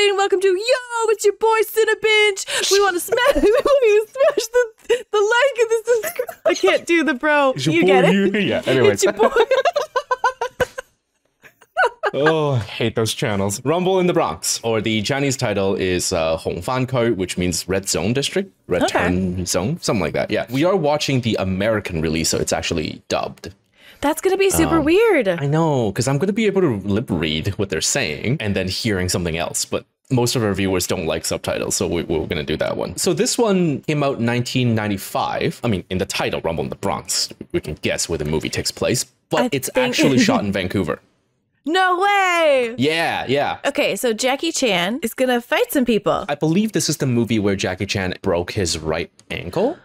everybody, and welcome to Yo, it's your boy CineBinge. We want to smash, we want to smash the, the like and this is. I can't do the bro. It's your You boy, get it? you- yeah. Anyways, It's your boy. oh, I hate those channels. Rumble in the Bronx, or the Chinese title is uh, Hong Fan Ko, which means Red Zone District, Red Okay. Turn Zone, something like that. Yeah, we are watching the American release, so it's actually dubbed. That's gonna be super Um, weird. I know, because I'm going to be able to lip read what they're saying and then hearing something else, but most of our viewers don't like subtitles, so we, we're going to do that one. So this one came out in 1995. I mean, in the title, Rumble in the Bronx, we can guess where the movie takes place, but I it's think- actually shot in Vancouver. No way. Yeah, yeah. Okay, so Jackie Chan is gonna fight some people. I believe this is the movie where Jackie Chan broke his right ankle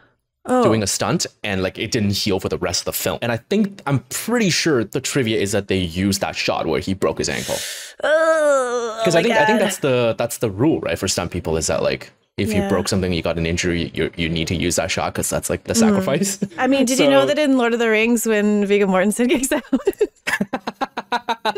Oh, doing a stunt and like it didn't heal for the rest of the film. And I think I'm pretty sure the trivia is that they used that shot where he broke his ankle. oh Because my I think I think that's the that's the rule, right? For stunt people is that like if Yeah. you broke something, you got an injury, you you need to use that shot because that's like the Mm. sacrifice. I mean, did you know that in Lord of the Rings when Viggo Mortensen kicks out?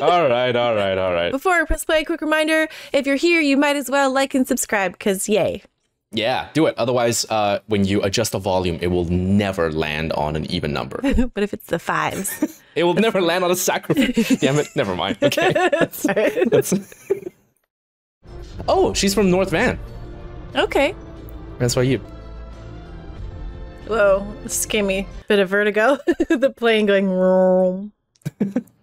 all right, all right, all right. Before I press play, quick reminder: if you're here, you might as well like and subscribe because yay! Yeah, do it. Otherwise, uh, when you adjust the volume, it will never land on an even number. but if it's the fives, It will never land on a sacrifice. Damn it. Never mind. Okay. Sorry. That's... oh, she's from North Van. okay. That's why you. Whoa, this gave me a bit of vertigo. the plane going. vroom.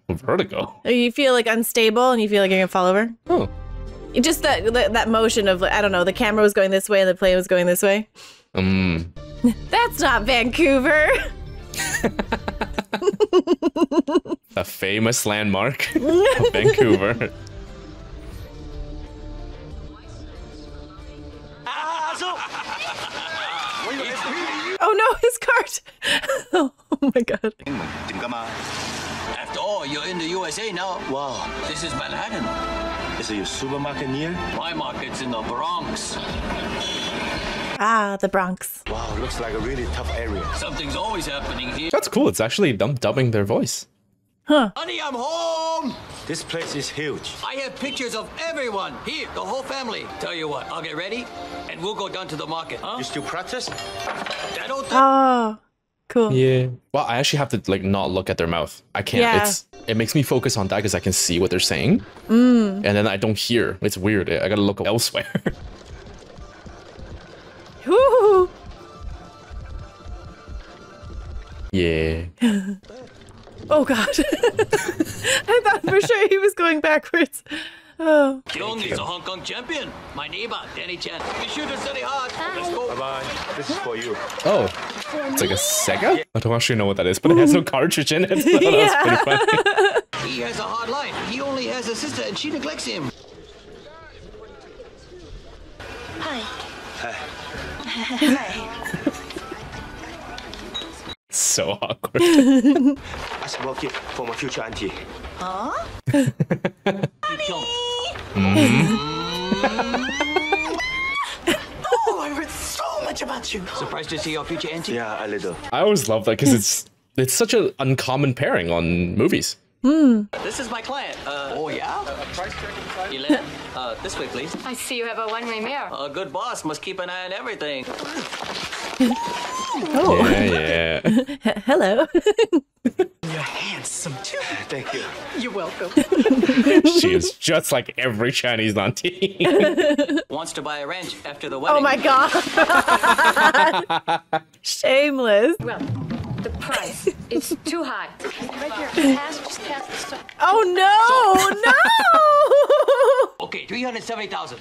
Vertigo. You feel like unstable and you feel like you're gonna fall over. Oh. It Just that that, that motion of I don't know, the camera was going this way and the plane was going this way. Um. That's not Vancouver. A famous landmark of Vancouver. Oh no, his cart. oh my god. After all, you're in the USA now. Wow. This is Manhattan. Is it a supermarket near? My market's in the Bronx. Ah, the Bronx. Wow, looks like a really tough area. Something's always happening here. That's cool. It's actually them dubbing their voice. Huh. Honey, I'm home. This place is huge. I have pictures of everyone here, the whole family. Tell you what, I'll get ready, and we'll go down to the market. Huh? You still practice? That'll do. Oh, cool. Yeah. Well, I actually have to like not look at their mouth. I can't. Yeah. It's it makes me focus on that because I can see what they're saying, mm. and then I don't hear. It's weird. I gotta look elsewhere. Woo! yeah. Oh god. I thought for sure he was going backwards. Oh. Young is a Hong Kong champion. My neighbor, Danny Chan. Be sure to study hard. Let's go. Bye bye. This is for you. Oh, it's like a Sega. I don't actually know what that is, but it has no cartridge in it. So That's pretty funny. He has a hard life. He only has a sister, and she neglects him. Hi. Hi. so awkward. I should work it for my future auntie. Oh, I heard so much about you. Surprised to see your future auntie? Yeah, a little. I always love that because it's it's such an uncommon pairing on movies. This is my client. Uh, oh, yeah? price check Elaine, uh, this way, please. I see you have a one-way mirror. A good boss must keep an eye on everything. Oh. Yeah, yeah. Hello. You're handsome too. Thank you. You're welcome. she is just like every Chinese auntie. Wants to buy a ranch after the wedding. Oh my god. Shameless. Well, the price is too high. Right here. Pass, just pass the stuff. Oh no, no. Okay, 370,000.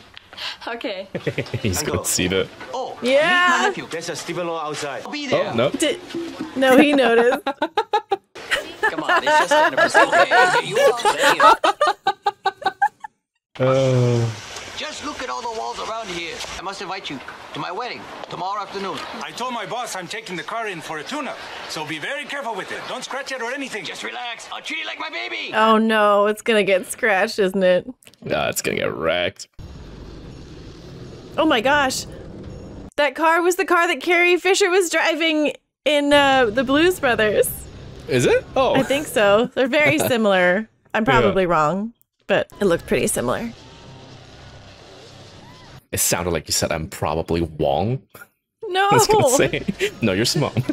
Okay. He's gonna see the. Oh, Yeah. meet. There's a Stephen Law outside. I'll be oh, there. Oh no. Did- no, he noticed. Come on, it's just 10%. Okay, okay, you all say it. Oh. Just look at all the walls around here. I must invite you to my wedding tomorrow afternoon. I told my boss I'm taking the car in for a tune-up, so be very careful with it. Don't scratch it or anything. Just relax. I'll treat it like my baby. Oh no, it's gonna get scratched, isn't it? Nah, it's gonna get wrecked. Oh my gosh. That car was the car that Carrie Fisher was driving in uh, the Blues Brothers. Is it? Oh. I think so. They're very similar. I'm probably wrong, but it looked pretty similar. It sounded like you said I'm probably Wong. No. I was gonna say, no, you're Simone.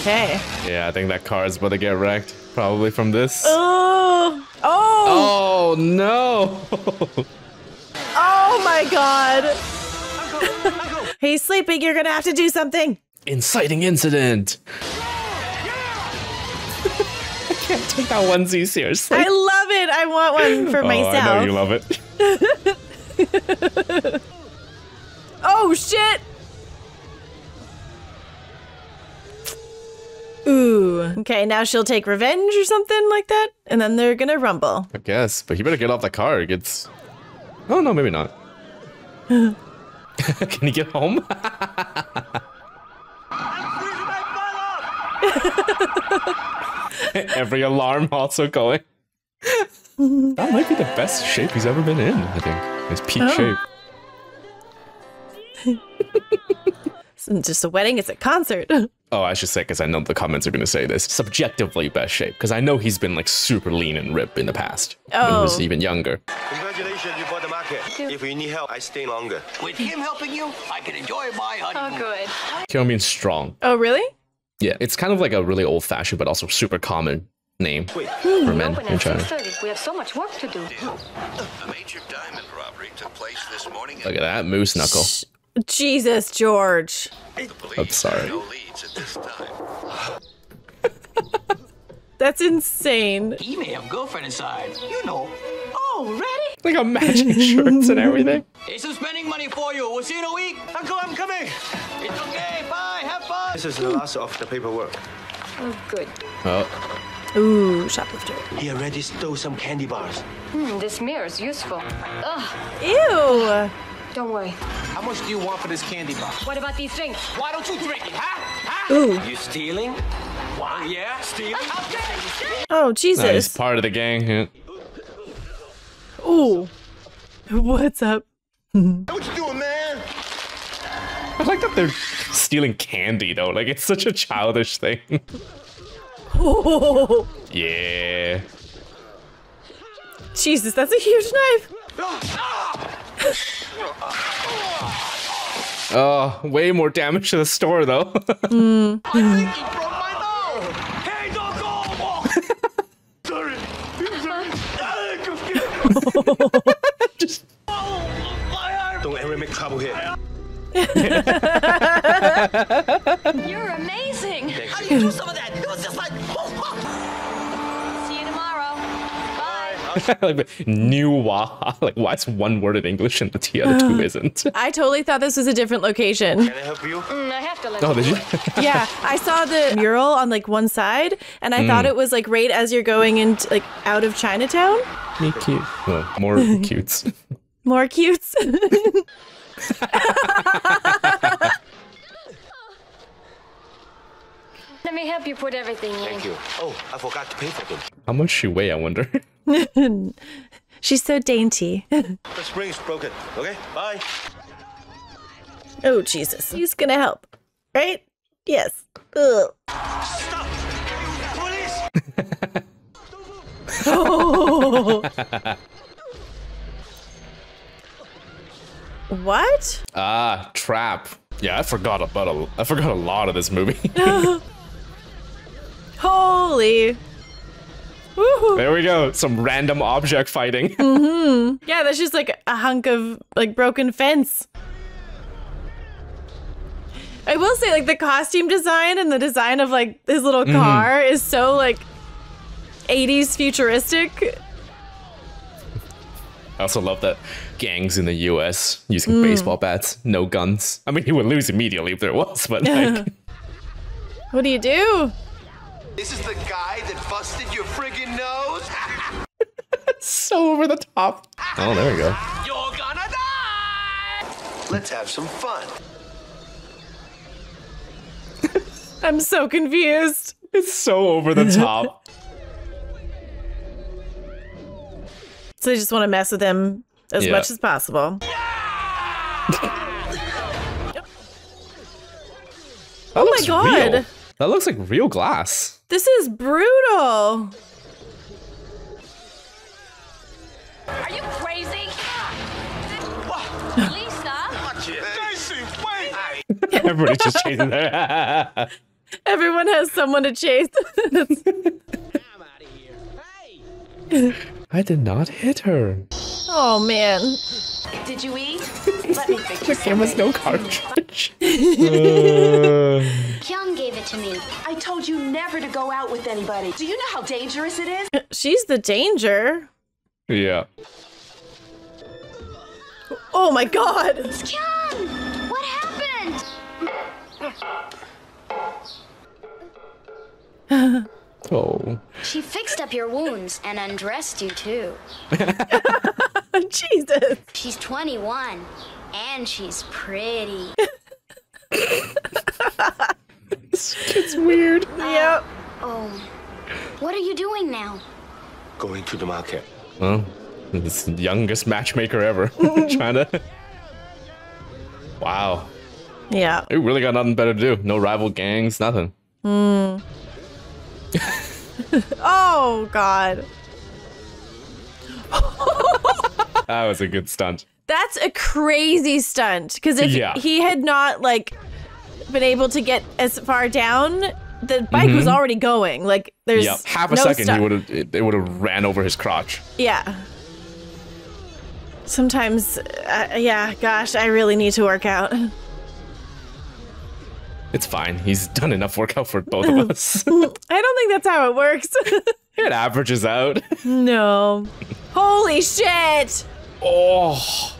Okay. yeah, I think that car is about to get wrecked. Probably from this. Oh. Oh. Oh no! Oh my god. He's sleeping. You're gonna have to do something. Inciting incident. I can't take that onesie seriously. I love it. I want one for oh, I know you myself. love it. Oh shit. Ooh. Okay, now she'll take revenge or something like that, and then they're gonna rumble. I guess, but he better get off the car. It gets. Oh no, maybe not. Can he get home? Every alarm also going. that might be the best shape he's ever been in. I think his peak Oh. shape. It's not just a wedding; it's a concert. Oh, I should say because I know the comments are going to say this. Subjectively best shape because I know he's been like super lean and ripped in the past when he was Oh. even younger. Congratulations, you bought the market. If you need help, I stay longer. With him helping you, I can enjoy my honeymoon. Oh, honeymoon. good. Hyun means strong. Oh, really? Yeah, it's kind of like a really old fashioned but also super common name Wait, for hmm. men in China. We have so much work to do. A major diamond robbery took place this morning. Look at that moose knuckle. Jesus, George. The I'm sorry. That's insane. He may have a girlfriend inside. You know. Already? Like a matching shirts and everything. Here's some spending money for you. We'll see you in a week. Uncle, I'm coming. It's okay. Bye. Have fun. This is the last of the paperwork. Oh, good. Oh, Ooh, shoplifter. He already stole some candy bars. Hmm, this mirror is useful. Ugh, Ew. don't worry. How much do you want for this candy bar? What about these drinks? Why don't you drink it, huh? Huh? Ooh. You stealing? Wow. Yeah, stealing. Oh, no, he's part of the gang. yeah. Ooh. What's up? What you doing, man? I like that they're stealing candy though. Like it's such a childish thing. Oh, yeah. Jesus, that's a huge knife. Oh, way more damage to the store though. Hmm. Hey, Just Don't ever make trouble here. You're amazing. How do you do some of that? It was just like. Oh, like the new wa. Like why is one word in English and the other two isn't? I totally thought this was a different location. Can I help you? Mm, I have to let Oh, you did you? yeah, I saw the mural on like one side, and I thought it was like right as you're going into like out of Chinatown. Me cute. Well, more cutes. More cutes. Let me help you put everything in. Thank you. Oh, I forgot to pay for them. How much she weigh? I wonder. She's so dainty. The spring is broken. Okay, bye. oh Jesus, he's gonna help, right? Yes. Ugh. Stop! Police! What? ah, trap. Yeah, I forgot about a. I forgot a lot of this movie. Woohoo. there we go. Some random object fighting. Mm-hmm. Yeah, that's just like a hunk of like broken fence. I will say, like the costume design and the design of like his little mm-hmm. car is so like 80s futuristic. I also love that gangs in the U.S. using mm. baseball bats, no guns. I mean, he would lose immediately if there was, but like, What do you do? This is the guy that busted your friggin' nose? so over the top. Oh, there we go. You're gonna die. Let's have some fun. I'm so confused. It's so over the top. So they just want to mess with him as Yeah. much as possible. oh my God. That looks like real glass. This is brutal. Are you crazy? Lisa? Stacy, wait! Everybody's just chasing her. Everyone has someone to chase. hey. I did not hit her. oh man. Did you eat? Let me fix There was no cartridge. Uh. Kyung gave it to me. I told you never to go out with anybody. Do you know how dangerous it is? Uh, she's the danger. yeah. Oh my god. Kyung! What happened? Oh. She fixed up your wounds and undressed you too. Jesus. She's 21 and she's pretty. It's weird. Uh, yep. Oh, what are you doing now? Going to the market. Well, this youngest matchmaker ever. Trying to. Wow. Yeah. We really got nothing better to do. No rival gangs, nothing. Hmm. Oh god. That was a good stunt. That's a crazy stunt. Because if Yeah. he had not like been able to get as far down, the bike was already going. Like there's Yep. Half a no second, he would have. It, it would have ran over his crotch. Yeah. Sometimes, uh, yeah. Gosh, I really need to work out. It's fine. He's done enough workout for both of us. I don't think that's how it works. it averages out. no. Holy shit! Oh.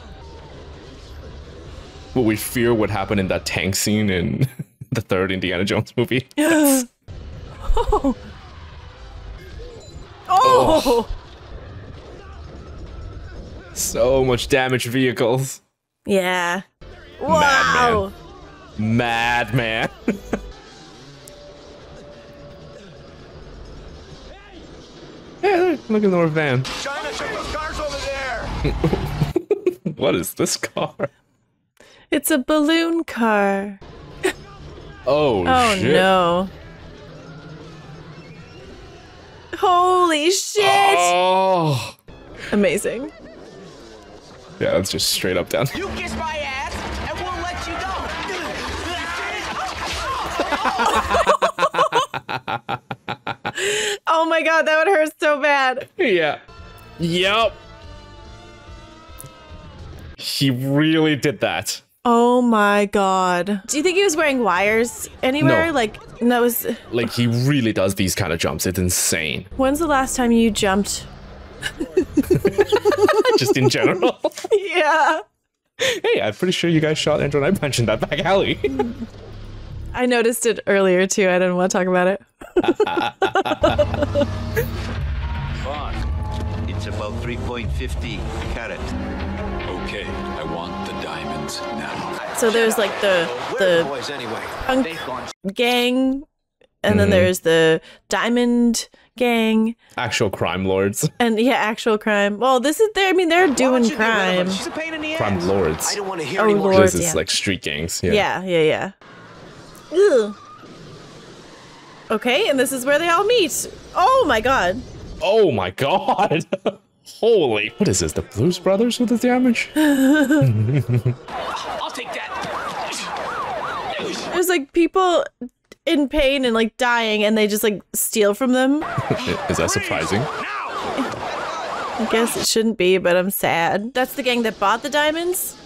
What we fear would happen in that tank scene in the third Indiana Jones movie. Oh. oh. Oh. So much damaged vehicles. Yeah. Wow. Madman. yeah, look at the van. China, check those cars over there. What is this car? It's a balloon car. Oh, Oh shit. no. Holy shit! Oh. Amazing. Yeah, that's just straight up down. You kiss my ass, Oh my god, that would hurt so bad. yeah. Yep. He really did that. Oh my god. Do you think he was wearing wires anywhere? No. Like, that was. Like, he really does these kind of jumps. It's insane. When's the last time you jumped? Just in general. Yeah. hey, I'm pretty sure you guys shot Andrew and I mentioned that back alley. I noticed it earlier too. I didn't want to talk about it. Boss, it's about 3.50 carat. Okay, I want the diamonds now. So there's like the the the boys anyway? punk gang, and then mm-hmm. there's the diamond gang, Actual crime lords. and yeah, actual crime. Well, this is there. I mean, they're doing crime. She's a pain in the Crime lords. I don't want to hear Oh, any more. Lord. This is yeah. like street gangs. Yeah. Yeah, yeah, yeah. Ugh. Okay, and this is where they all meet. Oh my god. Oh my god. Holy. What is this? The Blues Brothers with the damage? I'll take that. There's like people in pain and like dying, and they just like steal from them. is that surprising? I guess it shouldn't be, but I'm sad. That's the gang that bought the diamonds,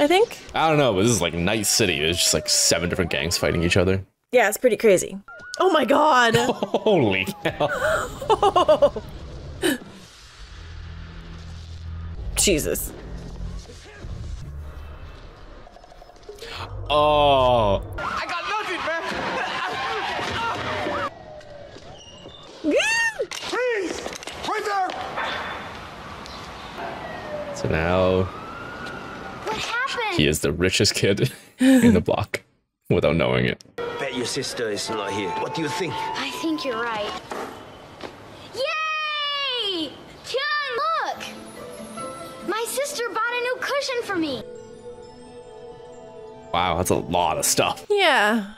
I think. I don't know, but this is like Night City. It's just like seven different gangs fighting each other. Yeah, it's pretty crazy. Oh my god. Holy hell. Jesus. Oh. I got nothing, man. Freeze! Right there! So now What happened? He is the richest kid in the block without knowing it. Bet your sister is not here. What do you think? I think you're right. Yay! Kyung, look! My sister bought a new cushion for me. Wow, that's a lot of stuff. Yeah.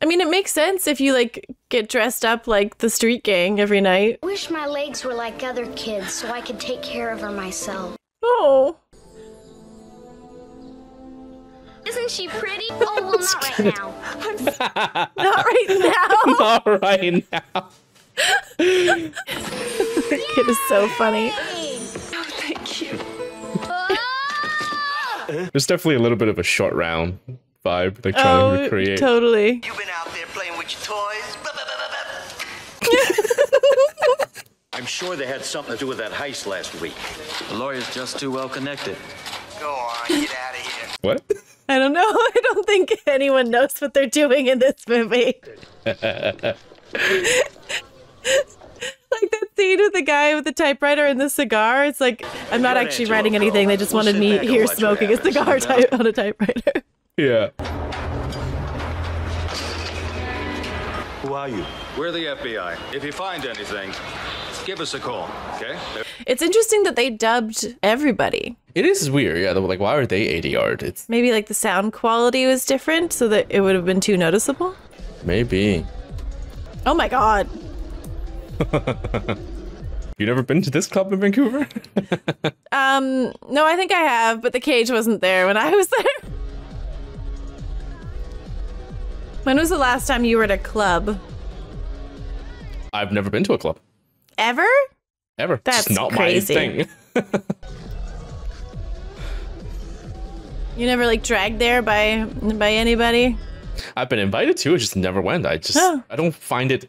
I mean, it makes sense if you like get dressed up like the street gang every night. Wish my legs were like other kids so I could take care of her myself. Oh. Isn't she pretty? Oh, well, not right now. Not right now. All right now. it is so funny. Oh, thank you. There's definitely a little bit of a short round vibe they're trying to Oh, recreate. totally. You've been out there playing with your toys. I'm sure they had something to do with that heist last week. The lawyer's just too well connected. Go on, get out of here. What? I don't know. I don't think anyone knows what they're doing in this movie. like that scene with the guy with the typewriter and the cigar. It's like I'm not actually writing anything. They just wanted me here smoking a cigar type on a typewriter. Yeah. Who are you? We're the FBI. If you find anything, give us a call, okay? It's interesting that they dubbed everybody. It is weird. Yeah. Like, why are they ADR'd? It's Maybe like the sound quality was different so that it would have been too noticeable. maybe. Oh my god. You've never been to this club in Vancouver? Um, no, I think I have, but the cage wasn't there when I was there. When was the last time you were at a club? I've never been to a club Ever? Ever. That's just not crazy. my thing. You never like dragged there by by anybody? I've been invited to. I just never went. I just Oh. I don't find it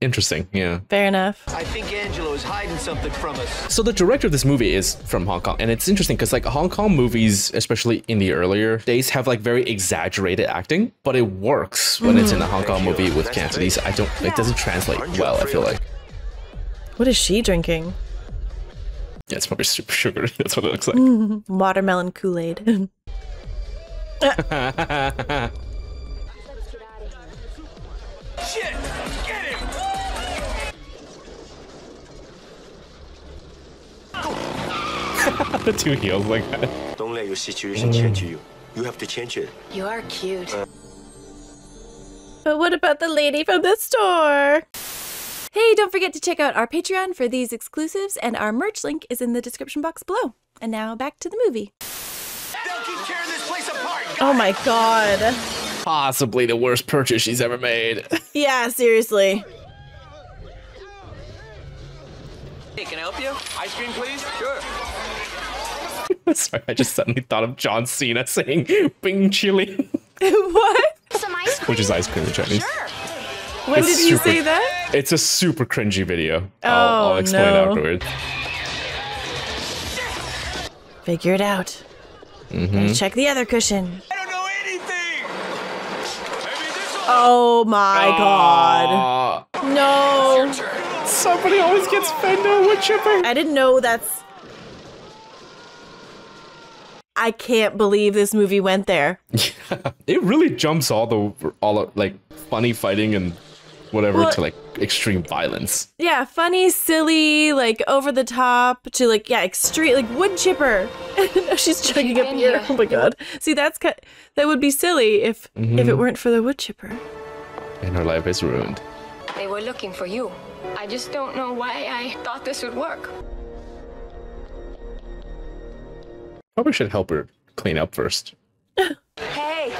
interesting. Yeah. Fair enough. I think Angelo is hiding something from us. So the director of this movie is from Hong Kong, and it's interesting because like Hong Kong movies, especially in the earlier days, have like very exaggerated acting, but it works when it's mm-hmm. in a Hong Kong Thank you. movie with That's Cantonese. I don't. It doesn't translate well. I feel afraid? like What is she drinking? yeah, it's probably super sugary. That's what it looks like. Watermelon Kool-Aid. Shit! Get him! the two heels like that. Don't let your situation change you. You have to change it. You are cute. but what about the lady from the store? Hey, don't forget to check out our Patreon for these exclusives, and our merch link is in the description box below. And now back to the movie. They'll keep tearing this place apart. Oh my god. Possibly the worst purchase she's ever made. Yeah, seriously. Hey, can I help you? Ice cream, please? Sure. Sorry, I just suddenly thought of John Cena saying "Bing chili," what? Some ice cream? which is ice cream in Chinese. When It's did you super- say that? It's a super cringy video. I'll, Oh, I'll explain no. afterwards. Figure it out. Mm-hmm. Check the other cushion. I don't know anything! Maybe this Oh my god. No. somebody always gets Fendo wood chipper. I didn't know that's. I can't believe this movie went there. It really jumps all the all like funny fighting and whatever Well- to like extreme violence. Yeah, funny, silly, like over the top to like yeah, extreme, like wood chipper. She's chugging a beer. here? Oh my god. See, that's ki- that would be silly if if it mm-hmm. weren't for the wood chipper. And her life is ruined. They were looking for you. I just don't know why I thought this would work. Probably should help her clean up first. Hey,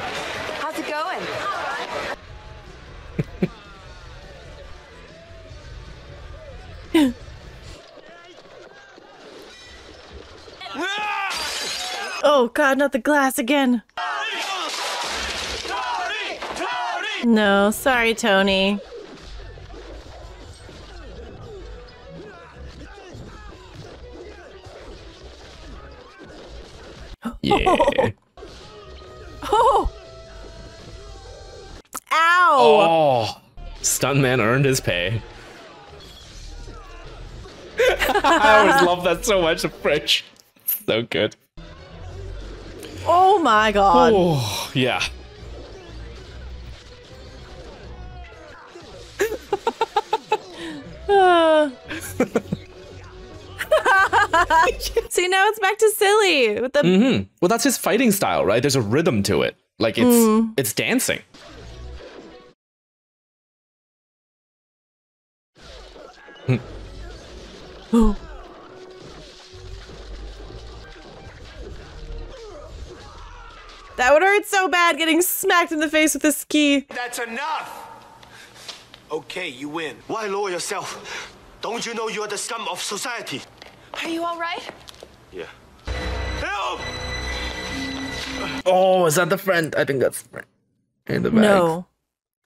Oh god, not the glass again. No, sorry, Tony. Yeah. Oh. Ow. oh, stuntman earned his pay. I always love that so much. The French, so good. Oh my god. Oh yeah. See, now it's back to silly with the Hmm. Well, that's his fighting style, right? There's a rhythm to it. Like it's it's dancing. oh. That would hurt so bad getting smacked in the face with a ski. That's enough! Okay, you win. Why lower yourself? Don't you know you are the scum of society? Are you all right? Yeah. Help! Oh, is that the friend? I think that's the friend. In the back. No.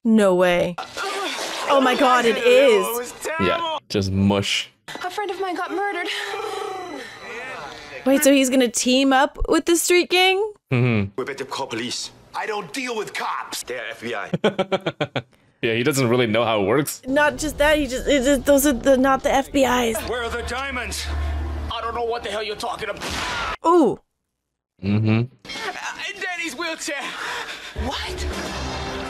No way. Oh my god, it is. Yeah, just mush. A friend of mine got murdered. Wait, so he's gonna team up with the street gang? Mm-hmm. We better call police. I don't deal with cops. They are FBI. Yeah, he doesn't really know how it works. Not just that, he just, it just those are the not the FBI's. Where are the diamonds? I don't know what the hell you're talking about. Ooh. Mm-hmm. In Danny's wheelchair. what?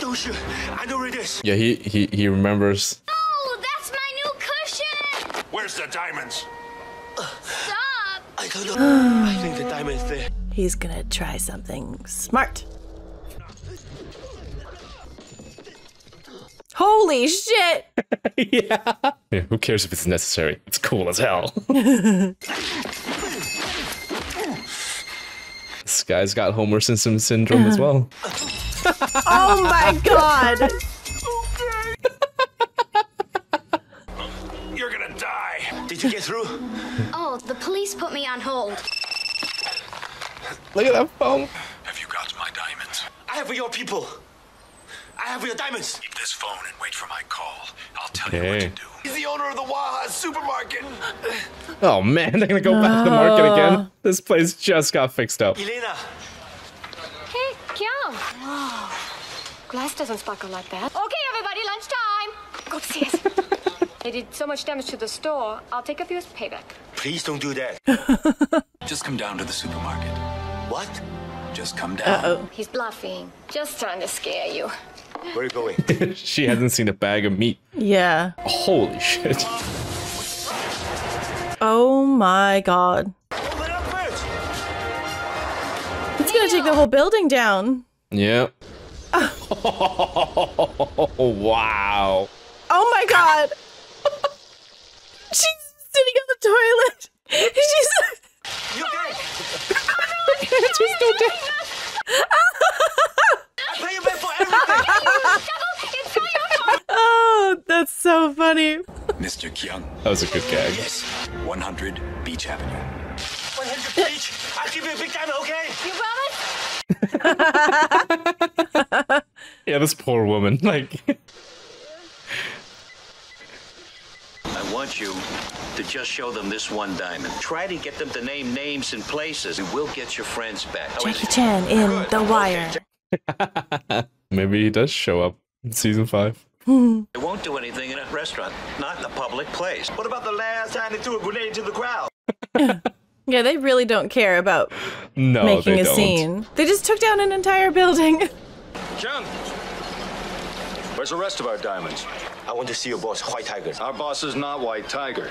Don't you? I know where it is. Yeah, he he he remembers. Oh, that's my new cushion! Where's the diamonds? Stop! I don't know. I think the diamond is there. He's gonna try something smart. Holy shit! yeah. Yeah, who cares if it's necessary? It's cool as hell. this guy's got Homer Simpson syndrome as uh-huh. well. oh my god! You're gonna die. Did you get through? Oh, the police put me on hold. Look at that phone. Have you got my diamonds? I have your people. I have your diamonds. Keep this phone and wait for my call. I'll tell you what Okay. to do. He's the owner of the Waha supermarket. Oh man, they're gonna go back to the market again. This place just got fixed up. Elena, Hey, Kiam. Wow. Glass doesn't sparkle like that. Okay, everybody, lunchtime. Go upstairs. They did so much damage to the store. I'll take a few as payback. please don't do that. Just come down to the supermarket. What? Just come down. Uh-oh. He's bluffing. Just trying to scare you. Where are you going? she hasn't seen a bag of meat. Yeah. Holy shit. Oh my god. Open up first. It's gonna take the whole building down. Yep. wow. Oh my god! She's sitting on the toilet. She's. You okay? She's still dead. I pay you back for everything. Oh, that's so funny. Mr. Kyung, That was a good gag. yes. 100 Beach Avenue. 100 Beach. I'll give you a big diamond, okay? You promise? Yeah, this poor woman. Like, I want you to just show them this one diamond. Try to get them to name names and places. We will get your friends back. Oh, Jackie Chan in The Wire. maybe he does show up in season five. They won't do anything in a restaurant, not in a public place. What about the last time they threw a grenade into the crowd? Yeah, they really don't care about No, making a don't. scene. They just took down an entire building. Chung! Where's the rest of our diamonds? I want to see your boss, White Tiger. Our boss is not White Tiger.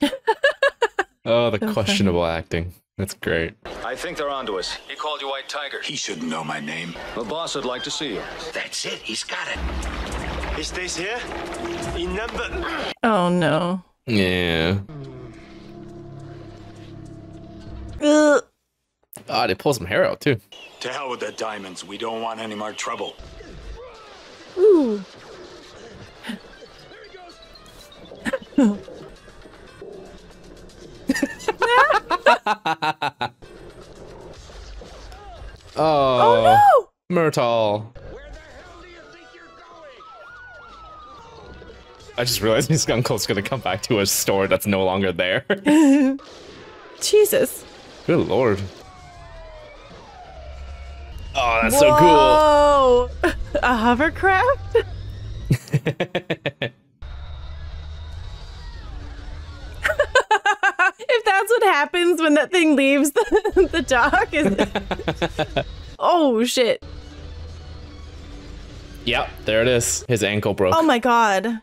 Oh, the questionable acting. That's great. I think they're onto us. He called you White Tiger. He shouldn't know my name. The boss would like to see you. That's it. He's got it. He stays here. In number. Oh no. Yeah. Ugh. Ah, they pull some hair out too. To hell with the diamonds. We don't want any more trouble. Ooh. Oh, Oh Myrtle. I just realized his uncle's gonna come back to a store that's no longer there. Jesus. Good lord. Oh, that's so cool. Whoa! A hovercraft? if that's what happens when that thing leaves the, the dock, is oh shit! Yep, there it is. His ankle broke. Oh my god!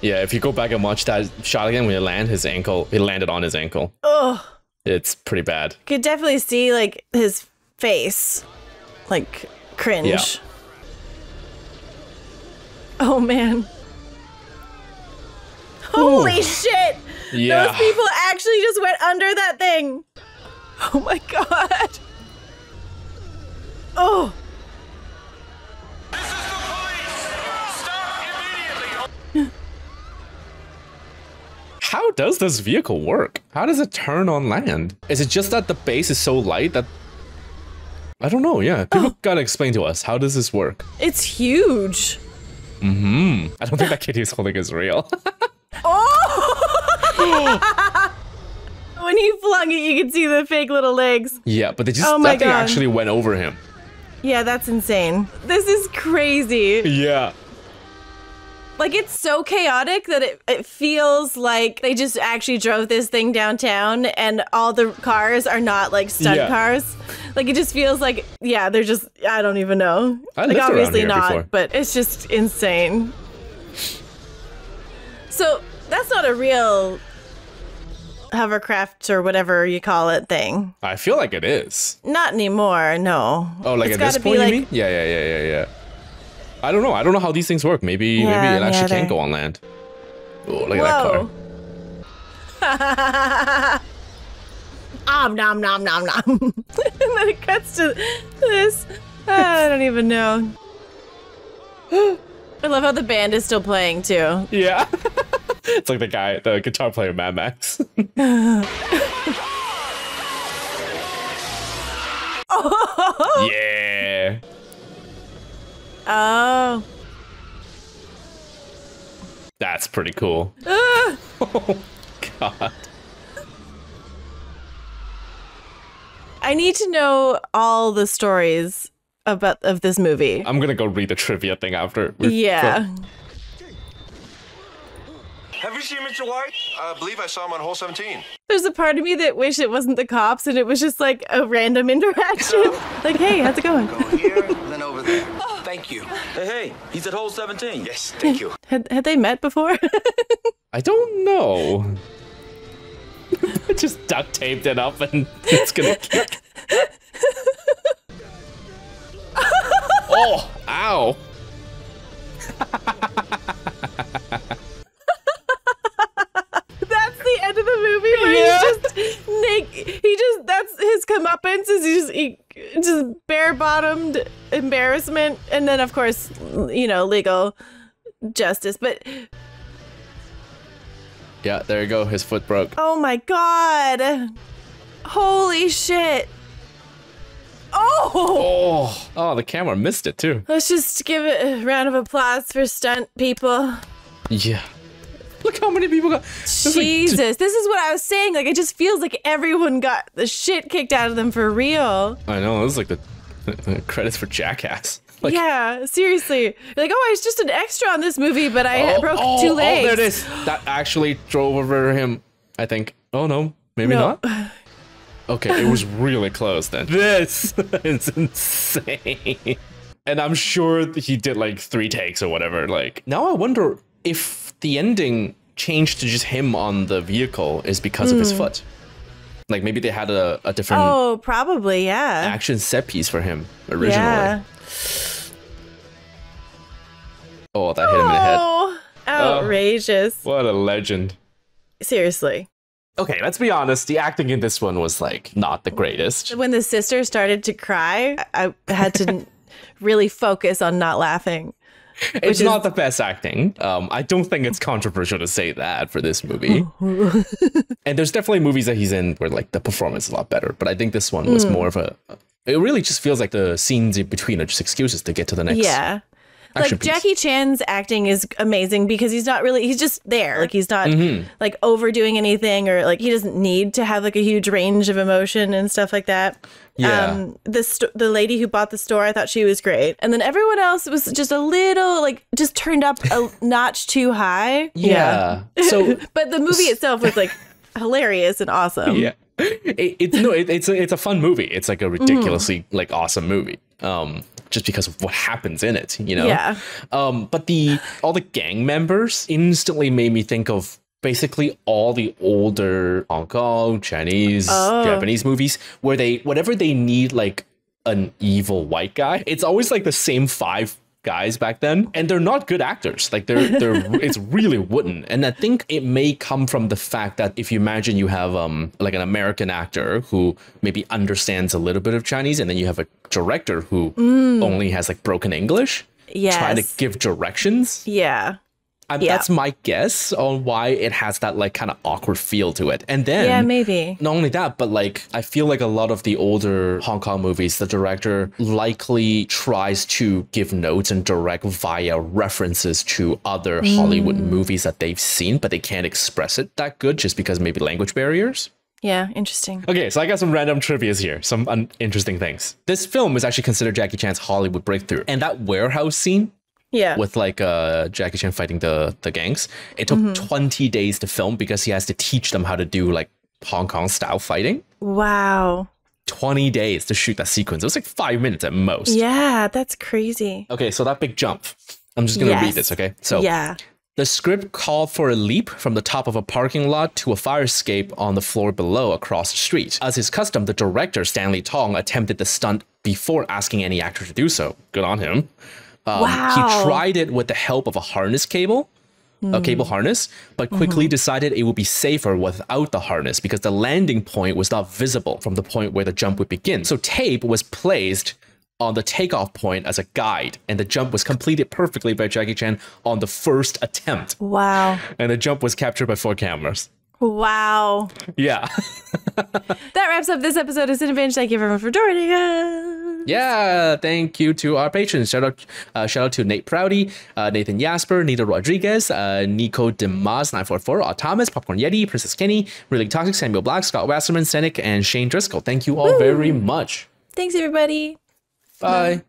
Yeah, if you go back and watch that shot again when he land his ankle, he landed on his ankle. Ugh, It's pretty bad. You could definitely see like his face, like cringe. Yeah. Oh man, Holy shit! Yeah. Those people actually just went under that thing. Oh my god. Oh. How does this vehicle work? How does it turn on land? Is it just that the base is so light that I don't know, yeah. People gotta explain to us how does this work? It's huge. Mm-hmm. I don't think that kid he's holding is real. Oh! when he flung it, you could see the fake little legs. yeah, but they just Oh my that thing actually went over him. Yeah, that's insane. This is crazy. Yeah. Like it's so chaotic that it, it feels like they just actually drove this thing downtown and all the cars are not like stunt Yeah. cars. Like it just feels like yeah, they're just I don't even know. I like obviously here not, before. but it's just insane. So that's not a real hovercraft or whatever you call it thing. I feel like it is. Not anymore, no. Oh, like It's at this point, like- you mean? Yeah, yeah, yeah, yeah, yeah. I don't know. I don't know how these things work. Maybe, Yeah, maybe it actually can either. go on land. Oh, look at that car. Om nom nom nom nom. and then it cuts to this. I don't even know. I love how the band is still playing too. Yeah. it's like the guy, the guitar player, Mad Max. oh. yeah. Oh. That's pretty cool. Ah. Oh, God. I need to know all the stories about of this movie. I'm gonna go read the trivia thing after. we've- yeah. Have you seen Mr. White? I believe I saw him on hole 17. There's a part of me that wish it wasn't the cops and it was just like a random interaction. like, hey, how's it going? Then over there. Thank you. Hey, hey, he's at hole 17. Yes, thank you. Had, had they met before? I don't know. Just duct taped it up and it's gonna kick. Oh, ow. That's the end of the movie where Yeah. he's just naked. He just that's his comeuppance is he just he just bare bottomed embarrassment, and then of course you know legal justice. But Yeah, there you go. His foot broke. oh my god, holy shit! Oh, Oh, oh, the camera missed it too. let's just give it a round of applause for stunt people. Yeah. Look how many people got. there's like Jesus, this is what I was saying. Like, it just feels like everyone got the shit kicked out of them for real. I know. This is like the, the credits for Jackass. Like, yeah, seriously. You're like, oh, I was just an extra on this movie, but I oh, broke oh, two legs. Oh, there it is. That actually drove over him. I think. Oh no, maybe No. not. Okay, it was really close then. This is insane. And I'm sure he did like three takes or whatever. Like now, I wonder if the ending changed to just him on the vehicle is because of his Hmm. foot. Like maybe they had a, a different Oh, probably, yeah. action set piece for him originally. Yeah. Oh, that hit him in the head. Oh, outrageous. What a legend. Seriously. Okay, let's be honest. The acting in this one was like not the greatest. When the sister started to cry, I had to really focus on not laughing. It's is- not the best acting. Um, I don't think it's controversial to say that for this movie. and there's definitely movies that he's in where like the performance is a lot better, but I think this one was Mm. more of a. It really just feels like the scenes in between are just excuses to get to the next. yeah. Like piece. Jackie Chan's acting is amazing because he's not really he's just there. Like he's not Mhm. like overdoing anything or like he doesn't need to have like a huge range of emotion and stuff like that. Yeah. Um the st- the lady who bought the store, I thought she was great. And then everyone else was just a little like just turned up a notch too high. Yeah. So but the movie itself was like hilarious and awesome. yeah, it, it's no, it, it's a, it's a fun movie. It's like a ridiculously like awesome movie. Um, just because of what happens in it, you know. Yeah. Um, but the all the gang members instantly made me think of basically all the older Hong Kong, Chinese, Oh. Japanese movies where they whatever they need like an evil white guy, it's always like the same five guys back then, and they're not good actors. Like they're they're it's really wooden, and I think it may come from the fact that if you imagine you have um like an American actor who maybe understands a little bit of Chinese, and then you have a director who only has like broken English, yeah trying to give directions. Yeah. I, Yeah. That's my guess on why it has that like kind of awkward feel to it. And then Yeah, maybe. not only that, but like I feel like a lot of the older Hong Kong movies, the director likely tries to give notes and direct via references to other Hollywood Mm. movies that they've seen, but they can't express it that good just because maybe language barriers. Yeah, interesting. Okay, so I got some random trivia's here, some interesting things. This film is actually considered Jackie Chan's Hollywood breakthrough, and that warehouse scene Yeah. with like uh Jackie Chan fighting the the gangs. It took Mhm. 20 days to film because he has to teach them how to do like Hong Kong style fighting. Wow. 20 days to shoot that sequence. It was like 5 minutes at most. Yeah, that's crazy. Okay, so that big jump. I'm just going to read this, okay? So yeah. the script called for a leap from the top of a parking lot to a fire escape on the floor below across the street. As is custom, the director, Stanley Tong, attempted the stunt before asking any actor to do so. Good on him. Um, Wow. He tried it with the help of a harness cable, a Hmm. cable harness, but quickly decided it would be safer without the harness because the landing point was not visible from the point where the jump would begin. So tape was placed on the takeoff point as a guide, and the jump was completed perfectly by Jackie Chan on the first attempt. Wow. And the jump was captured by four cameras. Wow. Yeah. That wraps up this episode of CineBinge. Thank you everyone for joining us. Yeah, thank you to our patrons. Shout out, uh, shout out to Nate Prouty, uh, Nathan Jasper, Nita Rodriguez, uh, Nico Demas, 944, Aw Thomas, Popcorn Yeti, Princess Kenny, Really Toxic, Samuel Black, Scott Wasserman, Senek, and Shane Driscoll. Thank you all very much. Thanks everybody. Bye.